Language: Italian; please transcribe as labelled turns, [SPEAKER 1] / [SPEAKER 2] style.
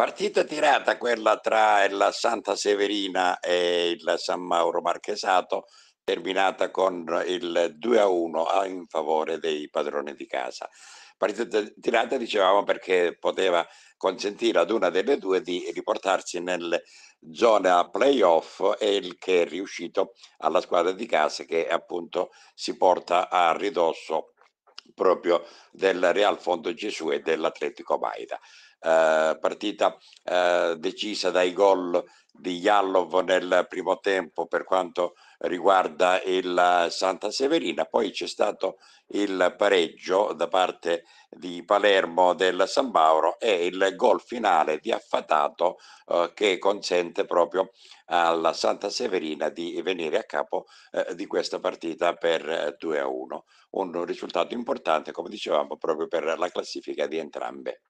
[SPEAKER 1] Partita tirata quella tra il Santa Severina e il San Mauro Marchesato, terminata con il 2 a 1 in favore dei padroni di casa. Partita tirata dicevamo perché poteva consentire ad una delle due di riportarsi nelle zone playoff e il che è riuscito alla squadra di casa che appunto si porta a ridosso proprio del Real Fondo Gesù e dell'Atletico Maida. Eh, partita eh, decisa dai gol di Jallov nel primo tempo per quanto riguarda il Santa Severina, poi c'è stato il pareggio da parte di Palermo del San Mauro e il gol finale di Affatato eh, che consente proprio alla Santa Severina di venire a capo eh, di questa partita per 2 a 1. Un risultato importante, come dicevamo, proprio per la classifica di entrambe.